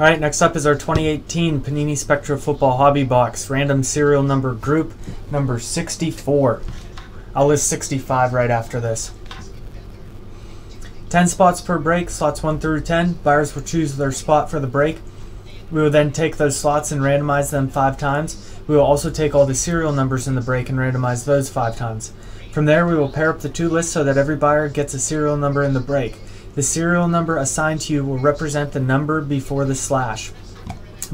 All right, next up is our 2018 Panini Spectra Football Hobby Box, random serial number group number 64. I'll list 65 right after this. 10 spots per break, slots 1 through 10. Buyers will choose their spot for the break. We will then take those slots and randomize them five times. We will also take all the serial numbers in the break and randomize those five times. From there, we will pair up the two lists so that every buyer gets a serial number in the break. The serial number assigned to you will represent the number before the slash.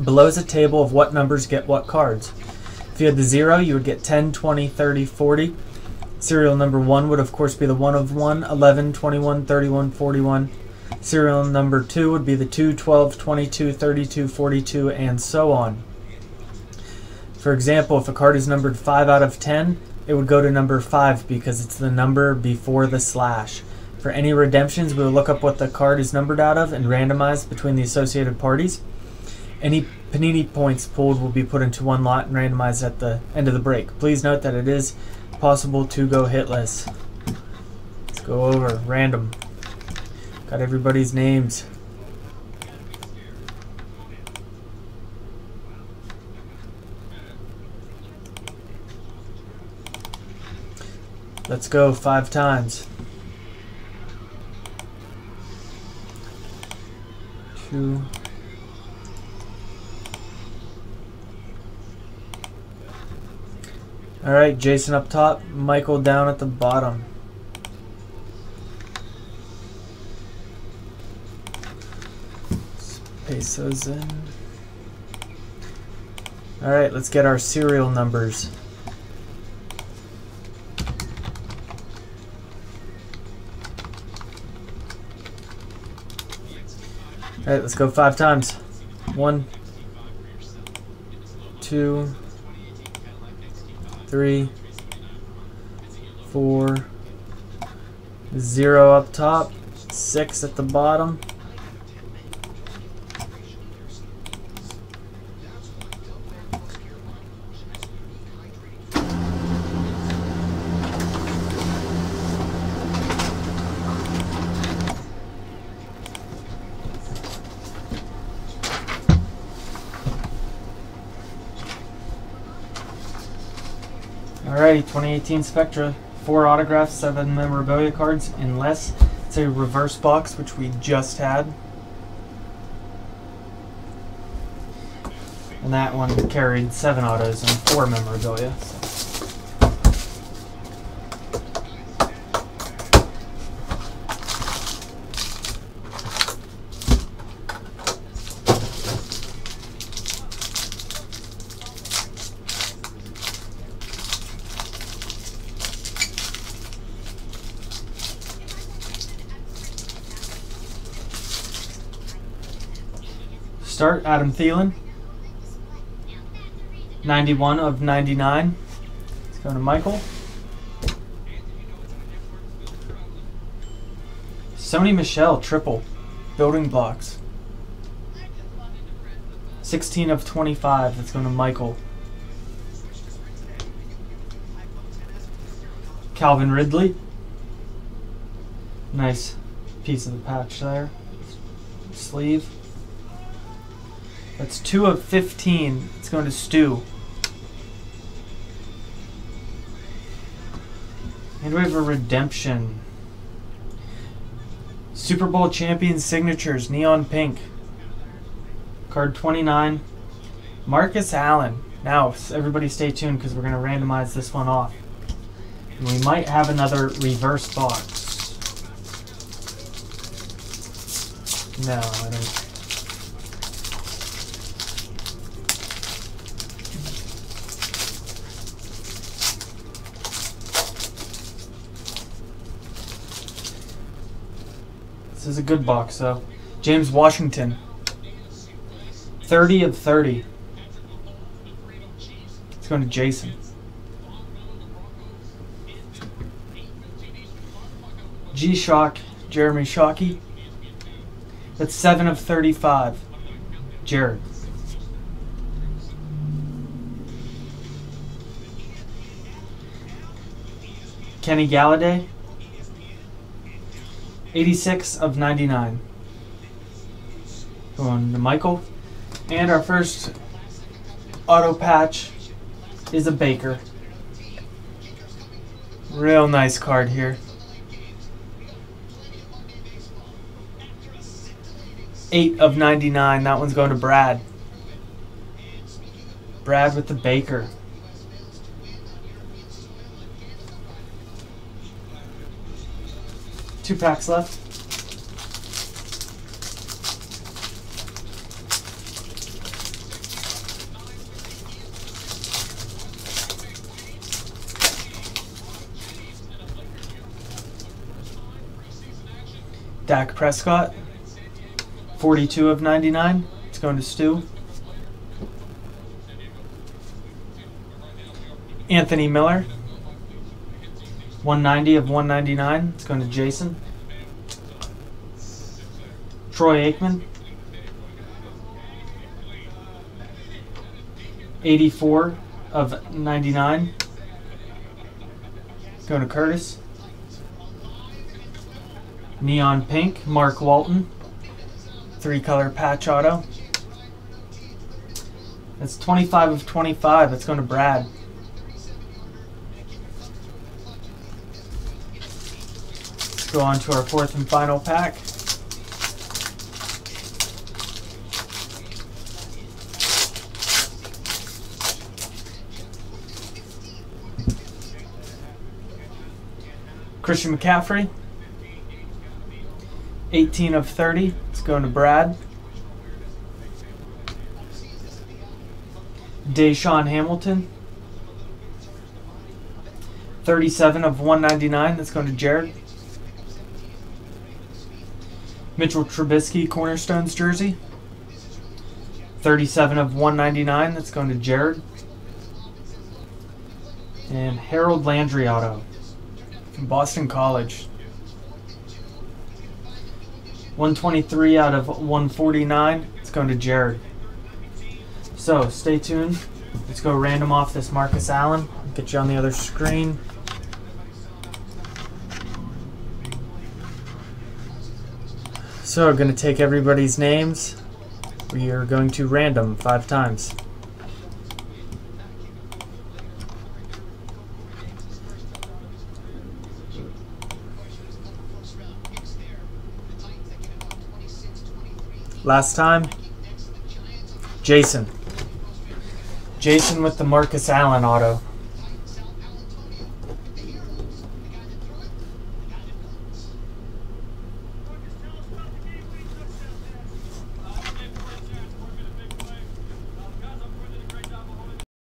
Below is a table of what numbers get what cards. If you had the 0, you would get 10, 20, 30, 40. Serial number 1 would, of course, be the 1 of 1, 11, 21, 31, 41. Serial number 2 would be the 2, 12, 22, 32, 42, and so on. For example, if a card is numbered 5 out of 10, it would go to number 5 because it's the number before the slash. For any redemptions, we will look up what the card is numbered out of and randomize between the associated parties. Any Panini points pulled will be put into one lot and randomized at the end of the break. Please note that it is possible to go hitless. Let's go over random. Got everybody's names. Let's go five times. All right, Jason up top, Michael down at the bottom. Those in. All right, let's get our serial numbers. All right, let's go five times. One, two, three, four, zero up top, six at the bottom. Alrighty, 2018 Spectra. Four autographs, seven memorabilia cards, unless it's a reverse box, which we just had. And that one carried seven autos and four memorabilia. So. Start Adam Thielen. 91 of 99. Let's go to Michael. Sony Michel triple. Building blocks. 16 of 25. Let's go to Michael. Calvin Ridley. Nice piece of the patch there. Sleeve. That's 2 of 15. It's going to Stew. And we have a redemption. Super Bowl champion signatures, neon pink. Card 29. Marcus Allen. Now, everybody stay tuned because we're going to randomize this one off. And we might have another reverse box. No, I don't. This is a good box, though. James Washington. 30 of 30. It's going to Jason. G Shock, Jeremy Shockey. That's 7 of 35. Jared. Kenny Golladay. 86 of 99. Going to Michael. And our first auto patch is a Baker. Real nice card here. 8 of 99. That one's going to Brad. Brad with the Baker. Two packs left. Dak Prescott, 42 of 99. It's going to Stu. Anthony Miller, 190 of 199. It's going to Jason. Troy Aikman, 84 of 99. Going to Curtis. Neon Pink, Mark Walton. Three color patch auto. That's 25 of 25. That's going to Brad. Go on to our fourth and final pack. Christian McCaffrey. 18 of 30. It's going to Brad. DaeSean Hamilton. 37 of 199. That's going to Jared. Mitchell Trubisky Cornerstones jersey. 37 of 199. That's going to Jared. And Harold Landry auto from Boston College. 123 out of 149. It's going to Jared. So stay tuned. Let's go random off this Marcus Allen. Get you on the other screen. So to take everybody's names. We are going to random five times. Last time, Jason. Jason with the Marcus Allen auto.